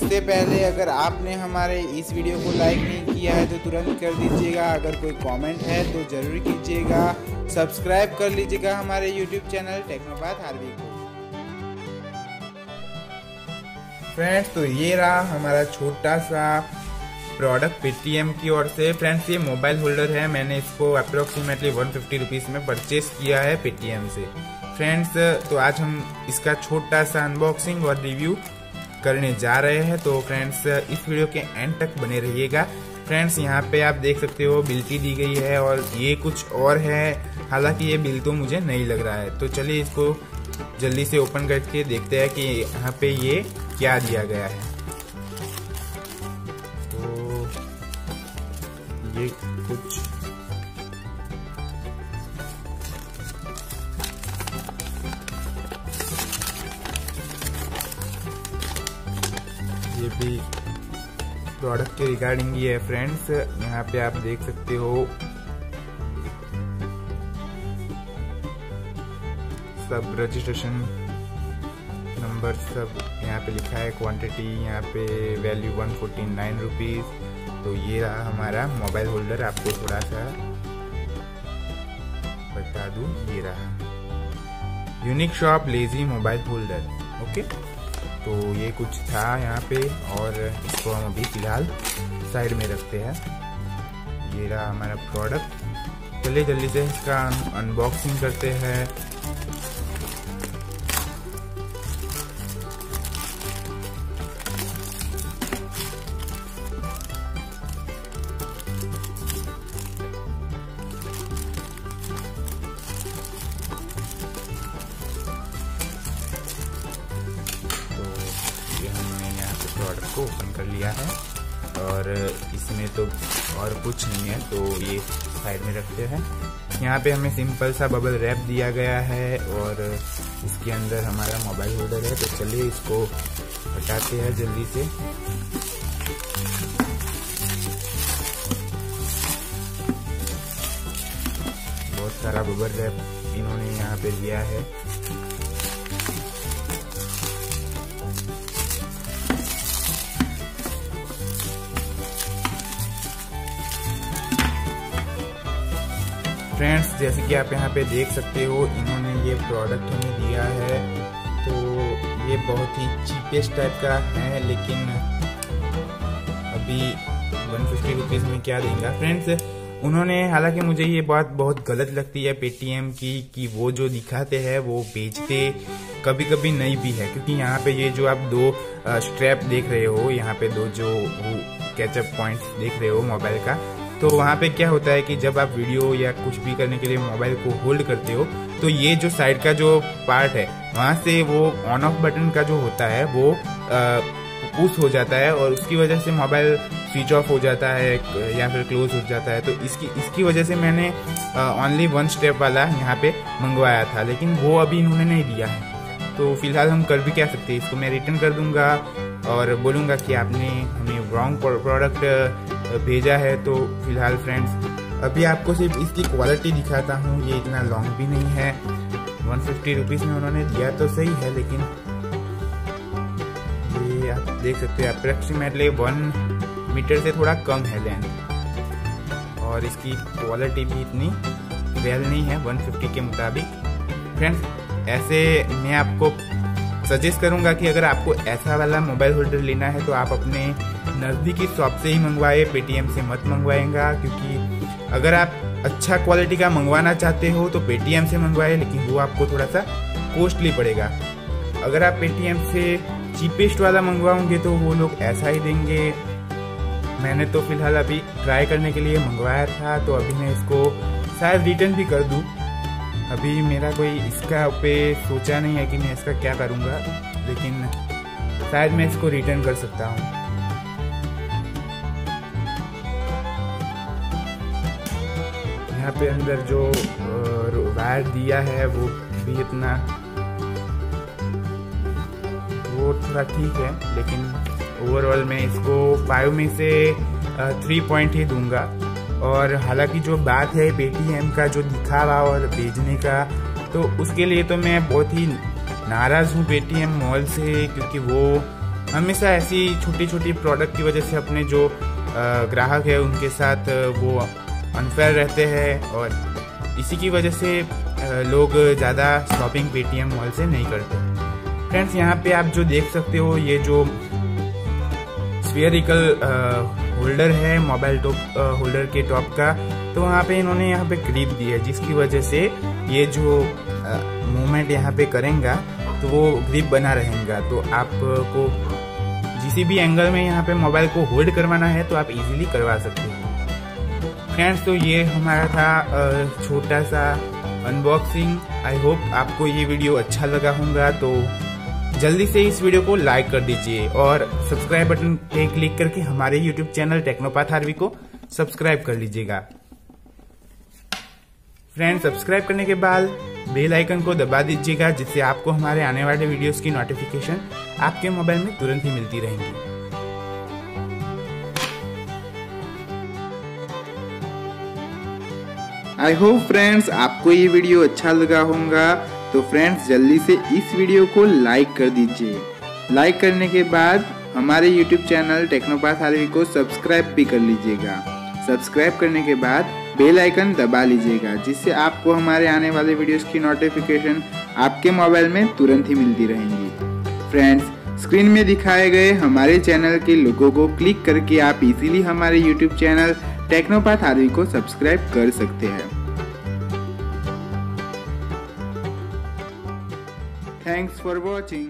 उससे पहले अगर आपने हमारे इस वीडियो को लाइक नहीं किया है तो तुरंत कर दीजिएगा। अगर कोई कमेंट है तो ज़रूर कीजिएगा। सब्सक्राइब कर लीजिएगा हमारे YouTube channel Technobaat R B को। फ्रेंड्स तो ये रहा हमारा छोटा सा प्रोडक्ट पेटीएम की ओर से। फ्रेंड्स ये मोबाइल होल्डर है। मैंने इसको अप्रोक्सीमेटली वन फिफ्टी रुपीज़ में परचेस किया है पेटीएम से। फ्रेंड्स तो आज हम इसका छोटा सा अनबॉक्सिंग और रिव्यू करने जा रहे हैं। तो फ्रेंड्स इस वीडियो के एंड तक बने रहिएगा। फ्रेंड्स यहाँ पे आप देख सकते हो बिल्टी दी गई है और ये कुछ और है। हालाँकि ये बिल तो मुझे नहीं लग रहा है। तो चलिए इसको जल्दी से ओपन करके देखते हैं कि यहाँ पे ये क्या दिया गया है। तो ये कुछ ये भी प्रोडक्ट के रिगार्डिंग ये है फ्रेंड्स यहाँ पे आप देख सकते हो। सब रजिस्ट्रेशन नंबर सब यहाँ पे लिखा है क्वांटिटी यहाँ पे value one forty nine rupees तो ये रहा हमारा मोबाइल होल्डर आपको थोड़ा सा बता दूँ, ये रहा। Unique shop lazy mobile holder okay तो ये कुछ था यहाँ पे और इसको हम अभी फ़िलहाल साइड में रखते हैं। ये रहा हमारा प्रोडक्ट जल्दी जल्दी से इसका अनबॉक्सिंग करते हैं। को ओपन कर लिया है और इसमें तो और कुछ नहीं है तो ये साइड में रखते हैं। यहाँ पे हमें सिंपल सा बबल रैप दिया गया है और इसके अंदर हमारा मोबाइल होल्डर है। तो चलिए इसको हटाते हैं जल्दी से। बहुत सारा बबल रैप इन्होंने यहाँ पे दिया है। फ्रेंड्स जैसे कि आप यहाँ पे देख सकते हो, इन्होंने ये प्रोडक्ट हमें दिया है। तो ये बहुत ही चीपेस्ट टाइप का है, लेकिन अभी वन फिफ्टी में क्या देंगे? फ्रेंड्स उन्होंने, हालाँकि मुझे ये बात बहुत गलत लगती है पेटीएम की, कि वो जो दिखाते हैं, वो बेचते कभी कभी नहीं भी है। क्योंकि यहाँ पे ये जो आप दो स्ट्रैप देख रहे हो, यहाँ पे दो जो कैचअप पॉइंट्स देख रहे हो मोबाइल का तो वहाँ पे क्या होता है कि जब आप वीडियो या कुछ भी करने के लिए मोबाइल को होल्ड करते हो तो ये जो साइड का जो पार्ट है, वहाँ से वो ऑन ऑफ़ बटन का जो होता है, वो पुश हो जाता है और उसकी वजह से मोबाइल स्विच ऑफ़ हो जाता है, या फिर क्लोज हो जाता है। तो इसकी इसकी वजह से मैंने ओनली वन स्टेप वाला यहाँ पे मंगवाया था, लेकिन वो अभी इन्होंने नहीं दिया है। तो फ़िलहाल हम कर भी क्या सकते हैं? इसको मैं रिटर्न कर दूँगा और बोलूँगा कि आपने हमें रॉन्ग प्रोडक्ट भेजा है तो फ़िलहाल फ्रेंड्स अभी आपको सिर्फ़ इसकी क्वालिटी दिखाता हूँ। ये इतना लॉन्ग भी नहीं है। वन फिफ्टी रुपीज़ में उन्होंने दिया तो सही है, लेकिन ये आप देख सकते हैं अप्रोक्सीमेटली वन मीटर से थोड़ा कम है लेंथ और इसकी क्वालिटी भी इतनी वेल नहीं है 150 के मुताबिक। फ्रेंड्स ऐसे मैं आपको सजेस्ट करूँगा कि अगर आपको ऐसा वाला मोबाइल होल्डर लेना है तो आप अपने नज़दीकी शॉप से ही मंगवाए, पेटीएम से मत मंगवाएँगा, क्योंकि अगर आप अच्छा क्वालिटी का मंगवाना चाहते हो तो पेटीएम से मंगवाए, लेकिन वो आपको थोड़ा सा कॉस्टली पड़ेगा। अगर आप पेटीएम से चीपेस्ट वाला मंगवाओगे तो वो लोग ऐसा ही देंगे। मैंने तो फ़िलहाल अभी ट्राई करने के लिए मंगवाया था तो अभी मैं इसको शायद रिटर्न भी कर दूँ। अभी मेरा कोई इसका पे सोचा नहीं है कि मैं इसका क्या करूँगा, लेकिन शायद मैं इसको रिटर्न कर सकता हूँ। यहाँ पे अंदर जो वायर दिया है, वो भी इतना, वो थोड़ा ठीक है, लेकिन ओवरऑल मैं इसको फाइव में से थ्री पॉइंट ही दूँगा। और हालाँकि जो बात है पेटीएम का, जो दिखावा और भेजने का तो उसके लिए तो मैं बहुत ही नाराज़ हूँ पेटीएम मॉल से, क्योंकि वो हमेशा ऐसी छोटी छोटी प्रोडक्ट की वजह से अपने जो ग्राहक है उनके साथ, वो अनफेयर रहते हैं और इसी की वजह से लोग ज़्यादा शॉपिंग पेटीएम मॉल से नहीं करते। फ्रेंड्स यहाँ पे आप जो देख सकते हो, ये जो स्फेरिकल होल्डर है मोबाइल टॉप होल्डर के टॉप का तो वहाँ पे इन्होंने यहाँ पे क्लिप दी है, जिसकी वजह से ये जो मूवमेंट यहाँ पे करेंगे तो वो ग्रिप बना रहेगा। तो आपको जिस भी एंगल में यहाँ पे मोबाइल को होल्ड करवाना है तो आप इजीली करवा सकते हो। फ्रेंड्स तो ये हमारा था छोटा सा अनबॉक्सिंग आई होप आपको ये वीडियो अच्छा लगा होगा तो जल्दी से इस वीडियो को लाइक कर दीजिए और सब्सक्राइब बटन पे क्लिक करके हमारे यूट्यूब चैनल टेक्नोपाथ आरवी को सब्सक्राइब कर लीजिएगा। फ्रेंड सब्सक्राइब करने के बाद बेल आइकन को दबा दीजिएगा, जिससे आपको हमारे आने वाले वीडियोस की नोटिफिकेशन आपके मोबाइल में तुरंत ही मिलती रहेंगी। आई होप फ्रेंड्स आपको ये वीडियो अच्छा लगा होगा। तो फ्रेंड्स, जल्दी से इस वीडियो को लाइक कर दीजिए। लाइक करने के बाद हमारे यूट्यूब चैनल टेक्नोपाथ आरवी को सब्सक्राइब भी कर लीजिएगा। सब्सक्राइब करने के बाद बेल आइकन दबा लीजिएगा, जिससे आपको हमारे आने वाले वीडियोस की नोटिफिकेशन आपके मोबाइल में तुरंत ही मिलती रहेंगी। फ्रेंड्स, स्क्रीन में दिखाए गए हमारे चैनल के लोगों को क्लिक करके आप इजीली हमारे यूट्यूब चैनल टेक्नोपाथ आदि को सब्सक्राइब कर सकते हैं। Thanks for watching